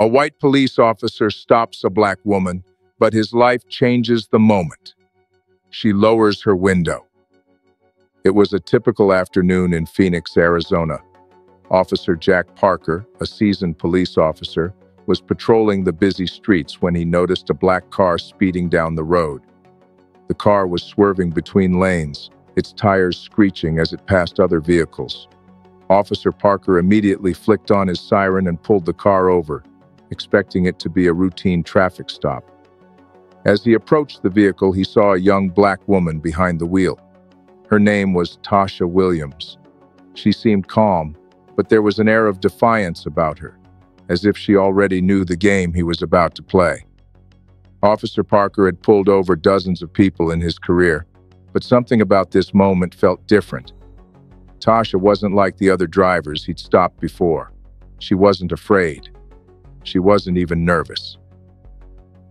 A white police officer stops a black woman, but his life changes the moment. She lowers her window. It was a typical afternoon in Phoenix, Arizona. Officer Jack Parker, a seasoned police officer, was patrolling the busy streets when he noticed a black car speeding down the road. The car was swerving between lanes, its tires screeching as it passed other vehicles. Officer Parker immediately flicked on his siren and pulled the car over, expecting it to be a routine traffic stop. As he approached the vehicle, he saw a young black woman behind the wheel. Her name was Tasha Williams. She seemed calm, but there was an air of defiance about her as if she already knew the game he was about to play. Officer Parker had pulled over dozens of people in his career, but something about this moment felt different. Tasha wasn't like the other drivers he'd stopped before. She wasn't afraid. She wasn't even nervous.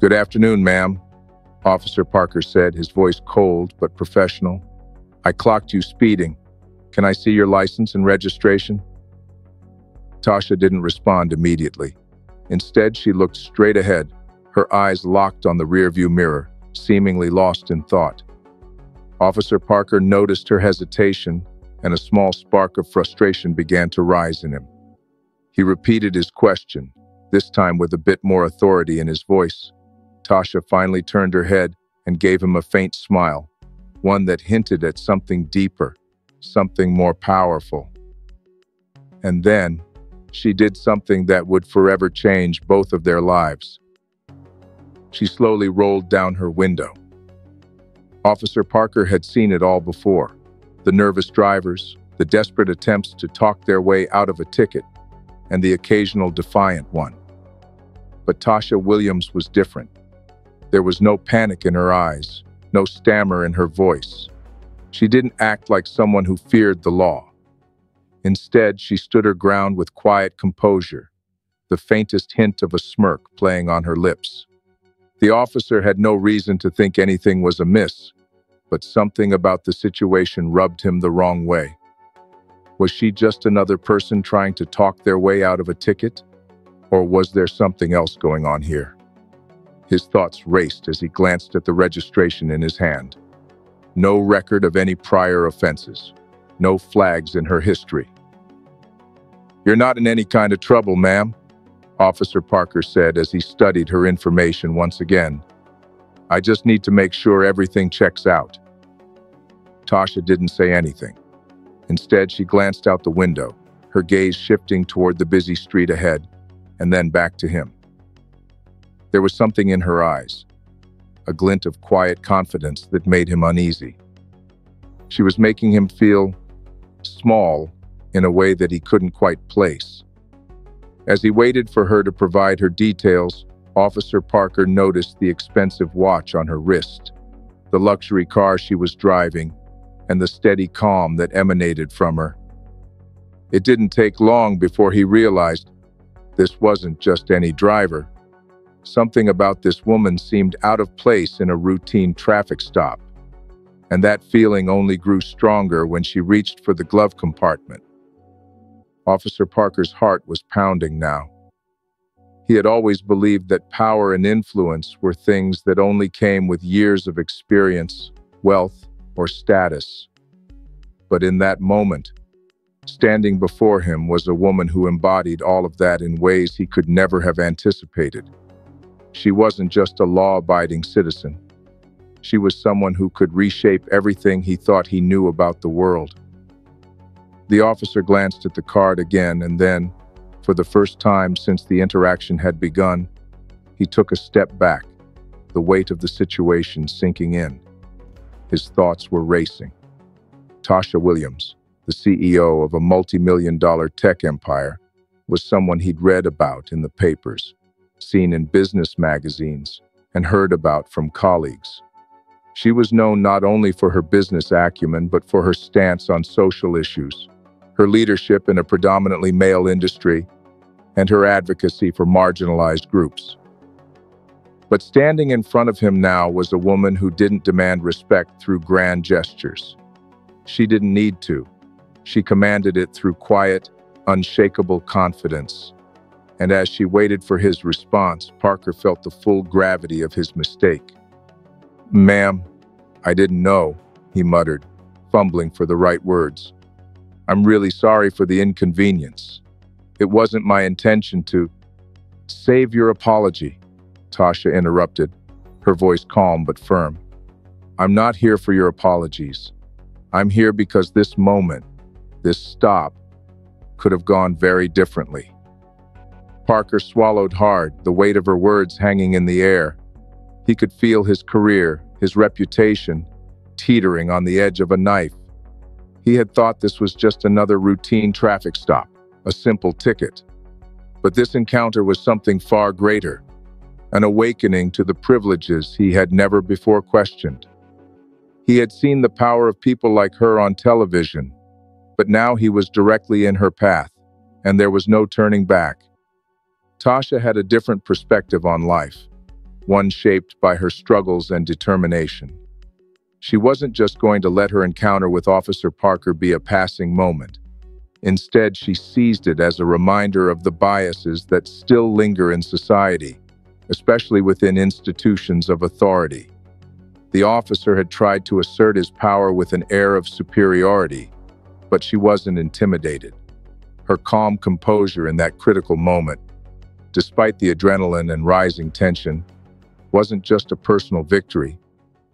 Good afternoon, ma'am, Officer Parker said, his voice cold but professional. I clocked you speeding. Can I see your license and registration? Tasha didn't respond immediately. Instead, she looked straight ahead, her eyes locked on the rearview mirror, seemingly lost in thought. Officer Parker noticed her hesitation, and a small spark of frustration began to rise in him. He repeated his question, this time with a bit more authority in his voice. Tasha finally turned her head and gave him a faint smile, one that hinted at something deeper, something more powerful. And then, she did something that would forever change both of their lives. She slowly rolled down her window. Officer Parker had seen it all before the nervous drivers, the desperate attempts to talk their way out of a ticket, and the occasional defiant one. But Tasha Williams was different. There was no panic in her eyes, no stammer in her voice. She didn't act like someone who feared the law. Instead, she stood her ground with quiet composure, the faintest hint of a smirk playing on her lips. The officer had no reason to think anything was amiss, but something about the situation rubbed him the wrong way. Was she just another person trying to talk their way out of a ticket? Or was there something else going on here? His thoughts raced as he glanced at the registration in his hand. No record of any prior offenses no flags in her history. You're not in any kind of trouble, ma'am, Officer Parker said as he studied her information once again. I just need to make sure everything checks out. Tasha didn't say anything. Instead, she glanced out the window, her gaze shifting toward the busy street ahead, and then back to him. There was something in her eyes, a glint of quiet confidence that made him uneasy. She was making him feel small in a way that he couldn't quite place. As he waited for her to provide her details, Officer Parker noticed the expensive watch on her wrist, the luxury car she was driving, and the steady calm that emanated from her. It didn't take long before he realized this wasn't just any driver. Something about this woman seemed out of place in a routine traffic stop and that feeling only grew stronger when she reached for the glove compartment. Officer Parker's heart was pounding now. He had always believed that power and influence were things that only came with years of experience, wealth, or status. But in that moment, standing before him was a woman who embodied all of that in ways he could never have anticipated. She wasn't just a law abiding citizen. She was someone who could reshape everything he thought he knew about the world. The officer glanced at the card again, and then, for the first time since the interaction had begun, he took a step back, the weight of the situation sinking in. His thoughts were racing. Tasha Williams, the CEO of a multi-million dollar tech empire, was someone he'd read about in the papers, seen in business magazines, and heard about from colleagues. She was known not only for her business acumen, but for her stance on social issues, her leadership in a predominantly male industry, and her advocacy for marginalized groups. But standing in front of him now was a woman who didn't demand respect through grand gestures. She didn't need to. She commanded it through quiet, unshakable confidence. And as she waited for his response, Parker felt the full gravity of his mistake. Ma'am, I didn't know, he muttered, fumbling for the right words. I'm really sorry for the inconvenience. It wasn't my intention to. Save your apology, Tasha interrupted, her voice calm but firm. I'm not here for your apologies. I'm here because this moment, this stop, could have gone very differently. Parker swallowed hard, the weight of her words hanging in the air. He could feel his career, his reputation, teetering on the edge of a knife. He had thought this was just another routine traffic stop, a simple ticket. But this encounter was something far greater, an awakening to the privileges he had never before questioned. He had seen the power of people like her on television, but now he was directly in her path, and there was no turning back. Tasha had a different perspective on life, one shaped by her struggles and determination. She wasn't just going to let her encounter with Officer Parker be a passing moment. Instead, she seized it as a reminder of the biases that still linger in society, especially within institutions of authority. The officer had tried to assert his power with an air of superiority, but she wasn't intimidated. Her calm composure in that critical moment, despite the adrenaline and rising tension, wasn't just a personal victory,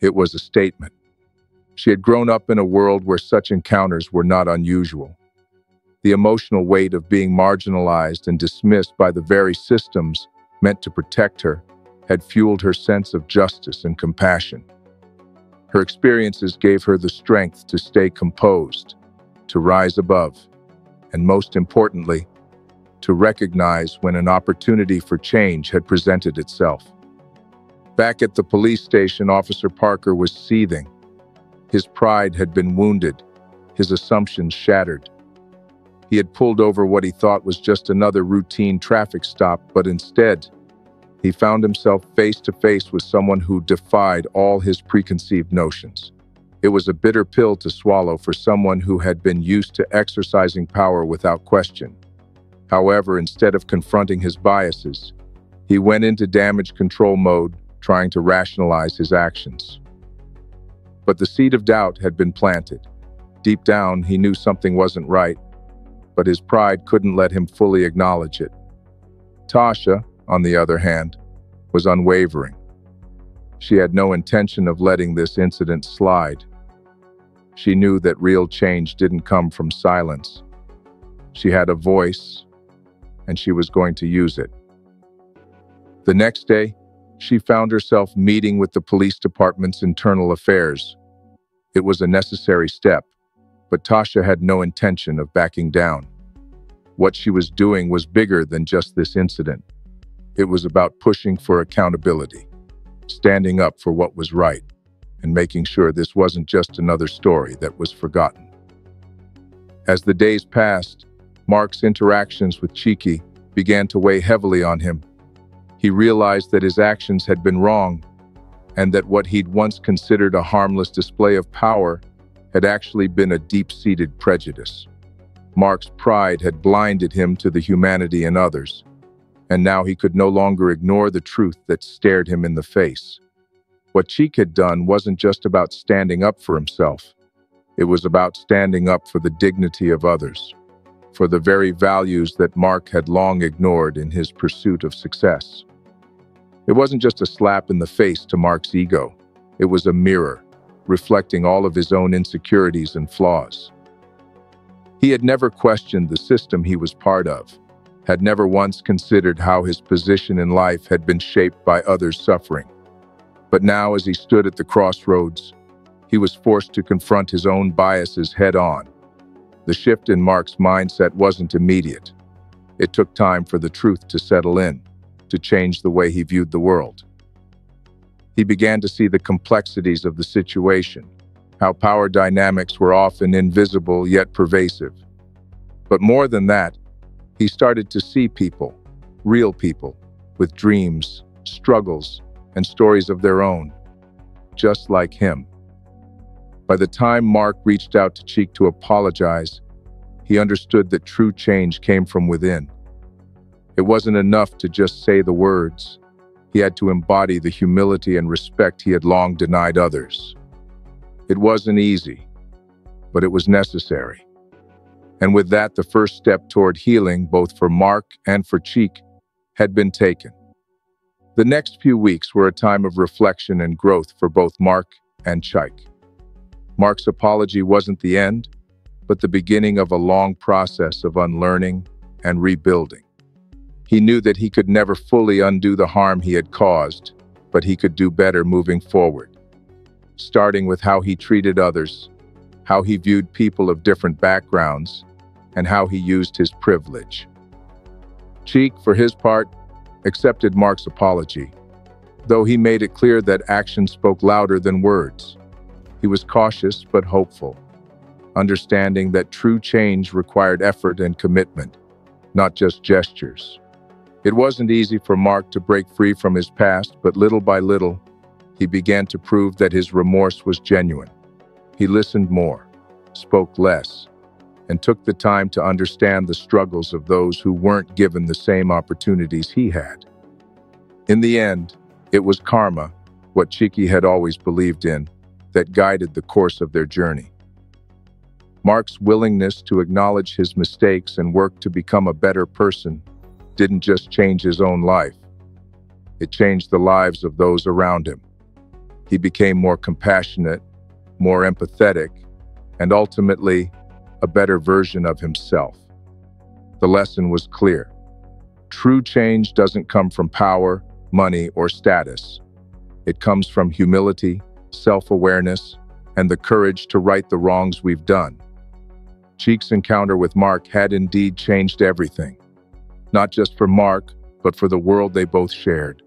it was a statement. She had grown up in a world where such encounters were not unusual. The emotional weight of being marginalized and dismissed by the very systems meant to protect her had fueled her sense of justice and compassion. Her experiences gave her the strength to stay composed, to rise above, and most importantly, to recognize when an opportunity for change had presented itself. Back at the police station, Officer Parker was seething. His pride had been wounded, his assumptions shattered. He had pulled over what he thought was just another routine traffic stop, but instead, he found himself face to face with someone who defied all his preconceived notions. It was a bitter pill to swallow for someone who had been used to exercising power without question. However, instead of confronting his biases, he went into damage control mode, trying to rationalize his actions. But the seed of doubt had been planted. Deep down, he knew something wasn't right, but his pride couldn't let him fully acknowledge it. Tasha, on the other hand, was unwavering. She had no intention of letting this incident slide. She knew that real change didn't come from silence. She had a voice, and she was going to use it. The next day, she found herself meeting with the police department's internal affairs. It was a necessary step, but Tasha had no intention of backing down. What she was doing was bigger than just this incident. It was about pushing for accountability, standing up for what was right, and making sure this wasn't just another story that was forgotten. As the days passed, Mark's interactions with Chike began to weigh heavily on him. He realized that his actions had been wrong, and that what he'd once considered a harmless display of power had actually been a deep-seated prejudice. Mark's pride had blinded him to the humanity in others, and now he could no longer ignore the truth that stared him in the face. What Chike had done wasn't just about standing up for himself. It was about standing up for the dignity of others, for the very values that Mark had long ignored in his pursuit of success. It wasn't just a slap in the face to Mark's ego. It was a mirror, reflecting all of his own insecurities and flaws. He had never questioned the system he was part of, had never once considered how his position in life had been shaped by others' suffering. But now, as he stood at the crossroads, he was forced to confront his own biases head on. The shift in Mark's mindset wasn't immediate. It took time for the truth to settle in, to change the way he viewed the world. He began to see the complexities of the situation, how power dynamics were often invisible yet pervasive. But more than that, he started to see people, real people, with dreams, struggles, and stories of their own, just like him. By the time Mark reached out to Chike to apologize, he understood that true change came from within. It wasn't enough to just say the words. He had to embody the humility and respect he had long denied others. It wasn't easy, but it was necessary. And with that, the first step toward healing, both for Mark and for Chike, had been taken. The next few weeks were a time of reflection and growth for both Mark and Chike. Mark's apology wasn't the end, but the beginning of a long process of unlearning and rebuilding. He knew that he could never fully undo the harm he had caused, but he could do better moving forward. Starting with how he treated others, how he viewed people of different backgrounds, and how he used his privilege. Chike, for his part, accepted Mark's apology, though he made it clear that action spoke louder than words. He was cautious but hopeful, understanding that true change required effort and commitment, not just gestures. It wasn't easy for Mark to break free from his past, but little by little, he began to prove that his remorse was genuine. He listened more, spoke less, and took the time to understand the struggles of those who weren't given the same opportunities he had. In the end, it was karma, what Chike had always believed in, that guided the course of their journey. Mark's willingness to acknowledge his mistakes and work to become a better person didn't just change his own life, it changed the lives of those around him. He became more compassionate, more empathetic, and ultimately a better version of himself. The lesson was clear. True change doesn't come from power, money, or status. It comes from humility, self-awareness, and the courage to right the wrongs we've done. Chike's encounter with Mark had indeed changed everything. Not just for Mark, but for the world they both shared.